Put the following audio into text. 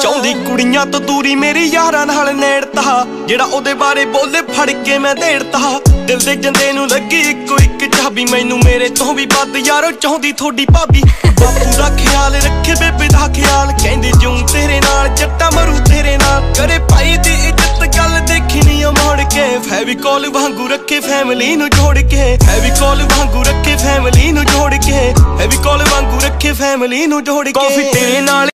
ਚਾਹੁੰਦੀ ਕੁੜੀਆਂ ਤੋਂ ਦੂਰੀ ਮੇਰੇ ਯਾਰਾਂ ਨਾਲ ਨੇੜਤਾ। ਜਿਹੜਾ ਉਹਦੇ ਬਾਰੇ ਬੋਲੇ ਫੜ ਕੇ ਮੈਂ ਢੇੜਤਾ ਦਿਲ ਦੇ ਜੰਦੇ ਨੂੰ ਲੱਗੀ ਇੱਕੋ ਇੱਕ ਚਾਬੀ। ਮੈਨੂੰ ਮੇਰੇ ਤੋਂ ਵੀ ਵੱਧ ਯਾਰੋ ਚਾਹੁੰਦੀ ਥੋੜੀ ਭਾਬੀ। ਬਾਪੂ ਦਾ ਖਿਆਲ ਰੱਖੇ ਬੇਬੇ ਦਾ ਖਿਆਲ। ਕਹਿੰਦੇ ਜੂੰ ਤੇਰੇ ਨਾਲ ਜੱਟਾ ਮਰੂ ਤੇਰੇ ਨਾਲ। ਕਰੇ ਭਾਈ ਦੀ ਇੱਜ਼ਤ ਗੱਲ ਦੇਖਣੀ ਆ ਮੋੜ ਕੇ। ਫੈਵੀਕੋਲ ਵਾਂਗੂ ਰੱਖੇ ਫੈਮਿਲੀ ਨੂੰ ਜੋੜ ਕੇ। ਫੈਵੀਕੋਲ ਵਾਂਗੂ ਰੱਖੇ ਫੈਮਿਲੀ ਨੂੰ ਜੋੜ ਕੇ। ਫੈਵੀਕੋਲ ਵਾਂਗੂ ਰੱਖੇ ਫੈਮਿਲੀ ਨੂੰ ਜੋੜ ਕੇ। ਕਾਫੀ ਤੇਰੇ ਨਾਲ